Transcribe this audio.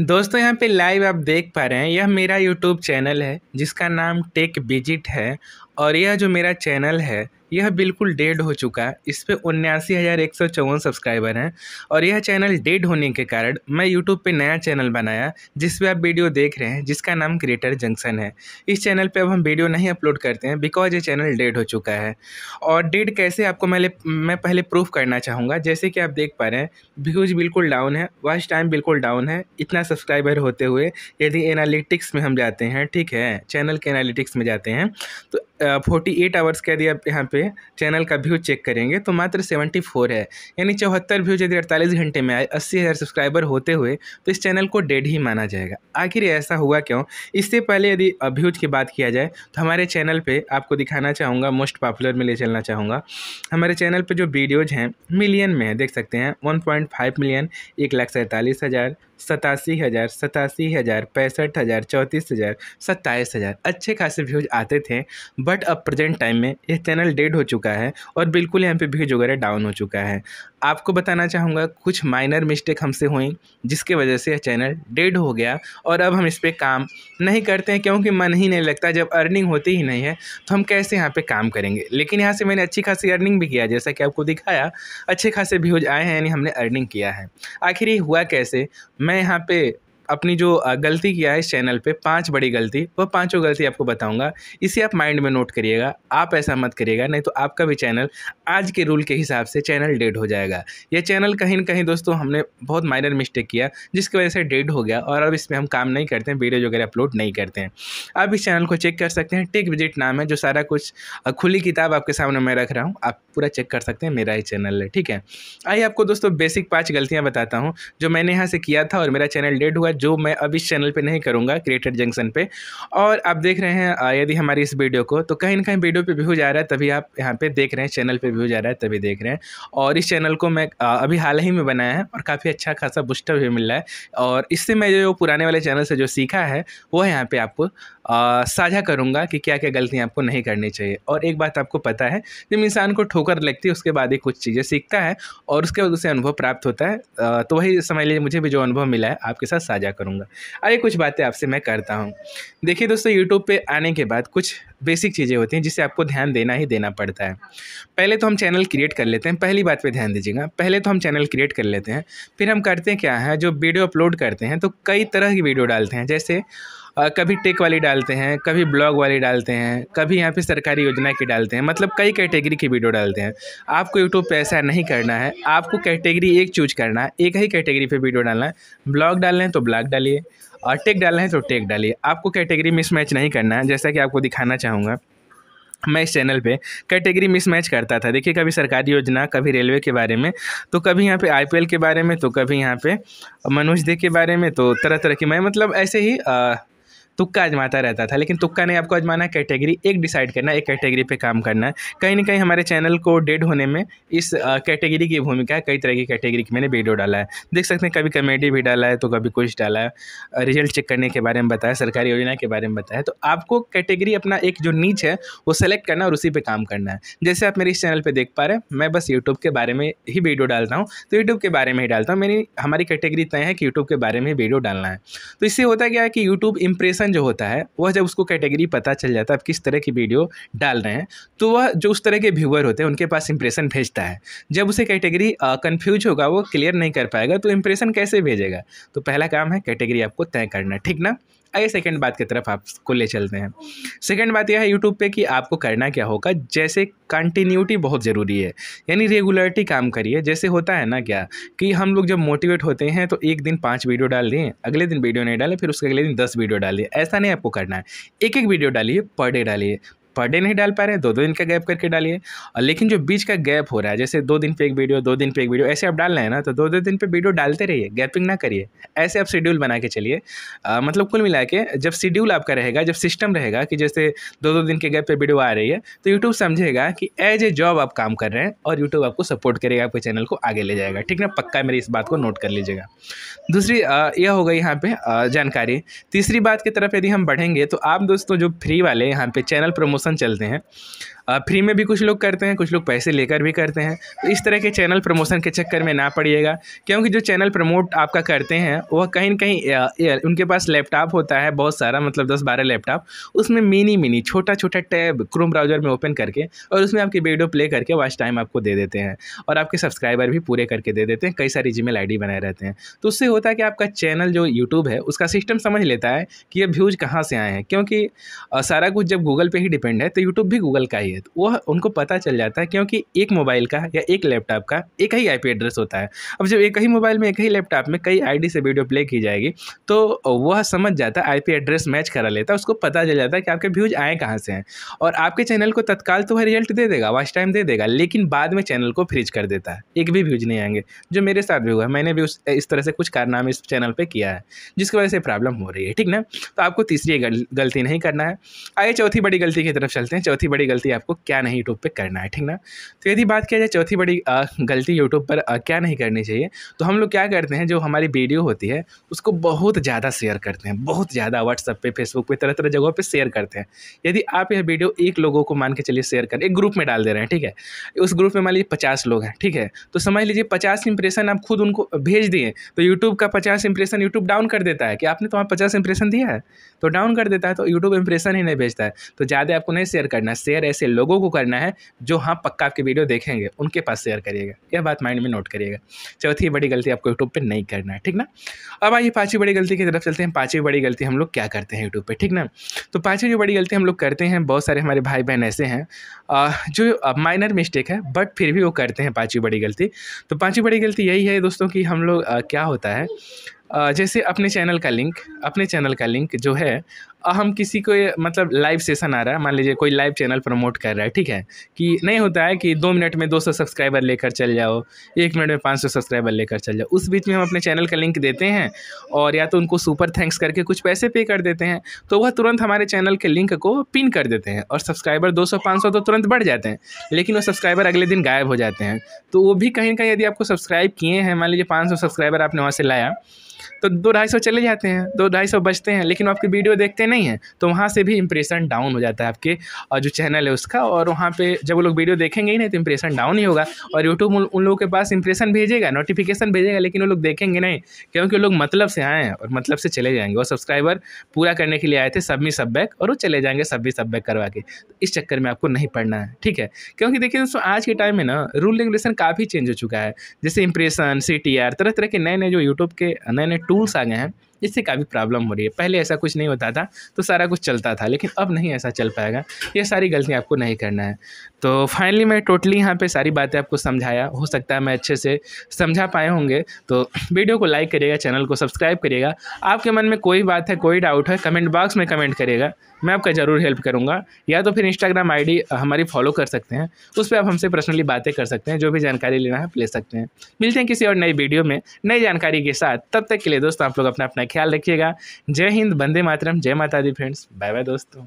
दोस्तों, यहाँ पे लाइव आप देख पा रहे हैं। यह मेरा यूट्यूब चैनल है, जिसका नाम टेक बिजिट है। और यह जो मेरा चैनल है, यह बिल्कुल डेड हो चुका है। इस पर उन्यासी हज़ार एक सौ चौवन सब्सक्राइबर हैं और यह चैनल डेड होने के कारण मैं यूट्यूब पे नया चैनल बनाया, जिस पे आप वीडियो देख रहे हैं, जिसका नाम क्रिएटर जंक्शन है। इस चैनल पे अब हम वीडियो नहीं अपलोड करते हैं, बिकॉज़ ये चैनल डेड हो चुका है। और डेड कैसे, आपको मैं मैं पहले प्रूफ करना चाहूँगा। जैसे कि आप देख पा रहे हैं, व्यूज़ बिल्कुल डाउन है, वॉच टाइम बिल्कुल डाउन है। इतना सब्सक्राइबर होते हुए यदि एनालिटिक्स में हम जाते हैं, ठीक है, चैनल के एनालिटिक्स में जाते हैं तो फोर्टी एट आवर्स का यदि आप यहाँ पे चैनल का व्यू चेक करेंगे तो मात्र सेवेंटी फोर है। यानी चौहत्तर व्यूज़ यदि अड़तालीस घंटे में आए, अस्सी हज़ार सब्सक्राइबर होते हुए तो इस चैनल को डेड ही माना जाएगा। आखिर ऐसा हुआ क्यों? इससे पहले यदि व्यूज़ की बात किया जाए तो हमारे चैनल पर आपको दिखाना चाहूँगा मोस्ट पॉपुलर में ले चलना चाहूँगा, हमारे चैनल पर जो वीडियोज़ हैं मिलियन में है, देख सकते हैं वन मिलियन एक लाख सैंतालीस हज़ार सतासी हज़ार सतासी हज़ार, पैंसठ हज़ार, चौंतीस हज़ार, सत्ताईस हज़ार। अच्छे खासे व्यूज़ आते थे बट अब प्रेजेंट टाइम में यह चैनल डेड हो चुका है और बिल्कुल यहाँ पे व्यूज़ वगैरह डाउन हो चुका है। आपको बताना चाहूँगा, कुछ माइनर मिस्टेक हमसे हुई, जिसके वजह से यह चैनल डेड हो गया और अब हम इस पर काम नहीं करते हैं, क्योंकि मन ही नहीं लगता, जब अर्निंग होती ही नहीं है तो हम कैसे यहाँ पर काम करेंगे? लेकिन यहाँ से मैंने अच्छी खासी अर्निंग भी किया, जैसा कि आपको दिखाया, अच्छे खासे व्यूज़ आए हैं, यानी हमने अर्निंग किया है। आखिर ये हुआ कैसे? मैं यहाँ पे अपनी जो गलती किया है इस चैनल पे, पाँच बड़ी गलती वह पाँचों गलती आपको बताऊँगा। इसे आप माइंड में नोट करिएगा, आप ऐसा मत करिएगा, नहीं तो आपका भी चैनल आज के रूल के हिसाब से चैनल डेड हो जाएगा। यह चैनल कहीं ना कहीं दोस्तों हमने बहुत माइनर मिस्टेक किया, जिसकी वजह से डेड हो गया और अब इसमें हम काम नहीं करते हैं वीडियो वगैरह अपलोड नहीं करते हैं। आप इस चैनल को चेक कर सकते हैं, टेक विज़िट नाम है, जो सारा कुछ खुली किताब आपके सामने मैं रख रहा हूँ, आप पूरा चेक कर सकते हैं मेरा ही चैनल है, ठीक है? आइए आपको दोस्तों बेसिक पाँच गलतियाँ बताता हूँ, जो मैंने यहाँ से किया था और मेरा चैनल डेड हुआ जो मैं अब इस चैनल पे नहीं करूँगा क्रिएटेड जंक्शन पे। और आप देख रहे हैं यदि हमारी इस वीडियो को तो कहीं ना कहीं वीडियो पे व्यू जा रहा है, तभी आप यहाँ पे देख रहे हैं चैनल पे व्यू जा रहा है, तभी देख रहे हैं। और इस चैनल को मैं अभी हाल ही में बनाया है, और काफ़ी अच्छा खासा बुस्टर भी मिल रहा है। और इससे मैं जो पुराने वाले चैनल से जो सीखा है, वो यहाँ पर आपको साझा करूँगा कि क्या क्या गलतियाँ आपको नहीं करनी चाहिए। और एक बात आपको पता है, जब इंसान को ठोकर लगती है, उसके बाद ही कुछ चीज़ें सीखता है और उसके बाद उसे अनुभव प्राप्त होता है तो वही समझ लीजिए मुझे भी जो अनुभव मिला है, आपके साथ साझा करूँगा। आइए कुछ बातें आपसे मैं करता हूँ। देखिए दोस्तों यूट्यूब पर आने के बाद कुछ बेसिक चीज़ें होती हैं जिससे आपको ध्यान देना ही देना पड़ता है। पहले तो हम चैनल क्रिएट कर लेते हैं, पहली बात पे ध्यान दीजिएगा। पहले तो हम चैनल क्रिएट कर लेते हैं, फिर हम करते हैं क्या है, जो वीडियो अपलोड करते हैं तो कई तरह की वीडियो डालते हैं, जैसे कभी टेक वाली डालते हैं कभी ब्लॉग वाली डालते हैं कभी यहाँ पे सरकारी योजना की डालते हैं मतलब कई कैटेगरी की वीडियो डालते हैं। आपको यूट्यूब पे ऐसा नहीं करना है आपको कैटेगरी एक चूज़ करना है एक ही कैटेगरी पे वीडियो डालना है। ब्लॉग डालना है तो ब्लॉग डालिए और टेक डालना है तो टेक डालिए। आपको कैटेगरी मिसमैच नहीं करना है जैसा कि आपको दिखाना चाहूँगा। मैं इस चैनल पे कैटेगरी मिसमैच करता था। देखिए कभी सरकारी योजना कभी रेलवे के बारे में तो कभी यहाँ पे आईपीएल के बारे में तो कभी यहाँ पे मनोज दे के बारे में तो तरह तरह की मैं मतलब ऐसे ही आ, तुक्का आजमाता रहता था, लेकिन तुक्का नहीं आपको आजमाना, कैटेगरी एक डिसाइड करना, एक कैटेगरी पे काम करना। है कहीं ना कहीं हमारे चैनल को डेड होने में इस कैटेगरी की भूमिका है कई तरह की कैटेगरी की मैंने वीडियो डाला है। देख सकते हैं, कभी कॉमेडी भी डाला है तो कभी कुछ डाला है। रिज़ल्ट चेक करने के बारे में बताया, सरकारी योजना के बारे में बताया तो आपको कैटेगरी अपना एक जो नीच है, वो सेलेक्ट करना और उसी पर काम करना है। जैसे आप मेरे इस चैनल पर देख पा रहे हैं, मैं बस यूट्यूब के बारे में ही वीडियो डालता हूँ तो यूट्यूब के बारे में ही डालता हूँ। मेरी, हमारी कैटेगरी तय है कि यूट्यूब के बारे में वीडियो डालना है। तो इससे होता क्या है कि यूट्यूब इंप्रेशन इंप्रेशन जो होता है, वह जब उसको कैटेगरी पता चल जाता है, आप किस तरह की वीडियो डाल रहे हैं तो वह जो उस तरह के व्यूअर होते हैं, उनके पास इंप्रेशन भेजता है। जब उसे कैटेगरी कन्फ्यूज़ होगा, वो क्लियर नहीं कर पाएगा तो इंप्रेशन कैसे भेजेगा? तो पहला काम है कैटेगरी आपको तय करना, ठीक ना? आइए सेकंड बात की तरफ़ आपको ले चलते हैं। सेकेंड बात यह है यूट्यूब पर कि आपको करना क्या होगा, जैसे कंटिन्यूटी बहुत ज़रूरी है। यानी रेगुलरिटी काम करिए। जैसे होता है ना क्या, कि हम लोग जब मोटिवेट होते हैं तो एक दिन पाँच वीडियो डाल दें, अगले दिन वीडियो नहीं डालें, फिर उसके अगले दिन दस वीडियो डालिए ऐसा नहीं आपको करना है। एक एक वीडियो डालिए पर डे डालिए। पर डे नहीं डाल पा रहे हैं दो दो दिन का गैप करके डालिए। और लेकिन जो बीच का गैप हो रहा है, जैसे दो दिन पे एक वीडियो, दो दिन पे एक वीडियो, ऐसे आप डाल रहे हैं ना तो दो दो दिन पे वीडियो डालते रहिए, गैपिंग ना करिए। ऐसे आप शेड्यूल बना के चलिए। मतलब कुल मिला के जब शेड्यूल आपका रहेगा, जब सिस्टम रहेगा कि जैसे दो दो दिन के गैप पर वीडियो आ रही है तो यूट्यूब समझेगा कि एज ए जॉब आप काम कर रहे हैं और यूट्यूब आपको सपोर्ट करेगा, आपके चैनल को आगे ले जाएगा। ठीक ना? पक्का मेरी इस बात को नोट कर लीजिएगा। दूसरी यह हो गई यहाँ पर जानकारी। तीसरी बात की तरफ़ यदि हम बढ़ेंगे तो आप दोस्तों जो फ्री वाले यहाँ पे चैनल प्रमोशन चलते हैं। फ्री में भी कुछ लोग करते हैं, कुछ लोग पैसे लेकर भी करते हैं। तो इस तरह के चैनल प्रमोशन के चक्कर में ना पड़िएगा, क्योंकि जो चैनल प्रमोट आपका करते हैं, वह कहीं ना कहीं उनके पास लैपटॉप होता है, बहुत सारा मतलब दस बारह लैपटॉप, उसमें मिनी मिनी छोटा छोटा टैब क्रोम ब्राउज़र में ओपन करके और उसमें आपकी वीडियो प्ले करके वॉच टाइम आपको दे देते हैं। और आपके सब्सक्राइबर भी पूरे करके दे देते हैं, कई सारी जी मेल बनाए रहते हैं। तो उससे होता है कि आपका चैनल जो यूट्यूब है, उसका सिस्टम समझ लेता है कि ये व्यूज़ कहाँ से आए हैं, क्योंकि सारा कुछ जब गूगल पर ही डिपेंड है तो यूट्यूब भी गूगल का ही। है तो वह उनको पता चल जाता है क्योंकि एक मोबाइल का या एक लैपटॉप का एक ही आईपी एड्रेस होता है। अब जब एक ही मोबाइल में, एक ही लैपटॉप में कई आईडी से वीडियो प्ले की जाएगी तो वह समझ जाता है आईपी एड्रेस मैच करा लेता है, उसको पता चल जाता है कि आपके व्यूज़ आए कहाँ से हैं। और आपके चैनल को तत्काल तो वह रिज़ल्ट दे देगा वॉच टाइम दे देगा, लेकिन बाद में चैनल को फ्रीज कर देता है। एक भी व्यूज़ नहीं आएँगे, जो मेरे साथ भी हुआ मैंने भी उस, इस तरह से कुछ कारनामे इस चैनल पर किया है, जिसकी वजह से प्रॉब्लम हो रही है, ठीक ना? तो आपको तीसरी गलती नहीं करना है। आइए चौथी बड़ी गलती की तरफ़ चलते हैं, चौथी बड़ी गलती आपको क्या नहीं यूट्यूब पर करना है, ठीक ना? तो यदि बात किया जाए चौथी बड़ी गलती यूट्यूब पर क्या नहीं करनी चाहिए तो हम लोग क्या करते हैं, जो हमारी वीडियो होती है, उसको बहुत ज़्यादा शेयर करते हैं, बहुत ज़्यादा व्हाट्सअप पे फेसबुक पे तरह तरह जगहों पे शेयर करते हैं। यदि आप यह वीडियो एक लोगों को मान के चलिए शेयर करें, एक ग्रुप में डाल दे रहे हैं, ठीक है? उस ग्रुप में मान लीजिए पचास लोग हैं, ठीक है? तो समझ लीजिए पचास इंप्रेशन आप खुद उनको भेज दिए तो यूट्यूब का पचास इंप्रेशन यूट्यूब डाउन कर देता है कि आपने तो वहाँ पचास इंप्रेशन दिया है तो डाउन कर देता है तो यूट्यूब इंप्रेशन ही नहीं भेजता है तो ज़्यादा आपको नहीं शेयर करना शेयर ऐसे लोगों को करना है, जो हाँ पक्का आपकी वीडियो देखेंगे, उनके पास शेयर करिएगा। यह बात माइंड में नोट करिएगा। चौथी बड़ी गलती आपको यूट्यूब पर नहीं करना है, ठीक ना? अब आइए पाँचवीं बड़ी गलती की तरफ़ चलते हैं। पाँचवीं बड़ी गलती हम लोग क्या करते हैं यूट्यूब पर ठीक ना? तो पाँचवीं जो बड़ी गलती हम लोग करते हैं, बहुत सारे हमारे भाई बहन ऐसे हैं जो माइनर मिस्टेक है बट फिर भी वो करते हैं पाँचवीं बड़ी गलती। तो पाँचवीं बड़ी गलती यही है दोस्तों कि हम लोग क्या होता है जैसे अपने चैनल का लिंक अपने चैनल का लिंक जो है हम किसी को मतलब लाइव सेशन आ रहा है, मान लीजिए कोई लाइव चैनल प्रमोट कर रहा है, ठीक है? कि नहीं होता है कि दो मिनट में दो सौ सब्सक्राइबर लेकर चल जाओ, एक मिनट में पाँच सौ सब्सक्राइबर लेकर चल जाओ, उस बीच में हम अपने चैनल का लिंक देते हैं और या तो उनको सुपर थैंक्स करके कुछ पैसे पे कर देते हैं तो वह तुरंत हमारे चैनल के लिंक को पिन कर देते हैं और सब्सक्राइबर दो सौ तो तुरंत बढ़ जाते हैं, लेकिन वो सब्सक्राइबर अगले दिन गायब हो जाते हैं। तो वो भी कहीं ना कहीं यदि आपको सब्सक्राइब किए हैं, मान लीजिए पाँच सौ सब्सक्राइबर आपने वहाँ से लाया तो दो ढाई सौ चले जाते हैं, दो ढाई सौ बचते हैं, लेकिन आपकी वीडियो देखते नहीं हैं तो वहाँ से भी इंप्रेशन डाउन हो जाता है आपके, और जो चैनल है उसका, और वहाँ पे जब वो लोग वीडियो देखेंगे ही नहीं तो इंप्रेशन डाउन ही होगा, और यूट्यूब उन लोगों के पास इंप्रेशन भेजेगा नोटिफिकेशन भेजेगा, लेकिन वो लोग देखेंगे नहीं, क्योंकि वो लोग मतलब से आए हैं, और मतलब से चले जाएँगे और सब्सक्राइबर पूरा करने के लिए आए थे सब सब बैक और वो चले जाएँगे सब सब बैक करवा के तो इस चक्कर में आपको नहीं पढ़ना है, ठीक है? क्योंकि देखिए दोस्तों, आज के टाइम में ना रूल रेगुलेशन काफ़ी चेंज हो चुका है, जैसे इंप्रेशन सी तरह तरह के नए नए जो यूट्यूब के नए नए टूल्स आ गए हैं। इससे काफ़ी प्रॉब्लम हो रही है। पहले ऐसा कुछ नहीं होता था तो सारा कुछ चलता था, लेकिन अब नहीं ऐसा चल पाएगा। ये सारी गलतियाँ आपको नहीं करना है। तो फाइनली मैं टोटली यहाँ पर सारी बातें आपको समझाया। हो सकता है मैं अच्छे से समझा पाए होंगे। तो वीडियो को लाइक करिएगा चैनल को सब्सक्राइब करिएगा। आपके मन में कोई बात है, कोई डाउट है कमेंट बॉक्स में कमेंट करिएगा। मैं आपका ज़रूर हेल्प करूँगा। या तो फिर इंस्टाग्राम आईडी हमारी फॉलो कर सकते हैं। उस पर आप हमसे पर्सनली बातें कर सकते हैं, जो भी जानकारी लेना है ले सकते हैं। मिलते हैं किसी और नई वीडियो में नई जानकारी के साथ। तब तक के लिए दोस्तों, आप लोग अपना अपना ख्याल रखिएगा। जय हिंद बंदे मातरम जय माता दी फ्रेंड्स बाय बाय दोस्तों।